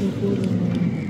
seguro.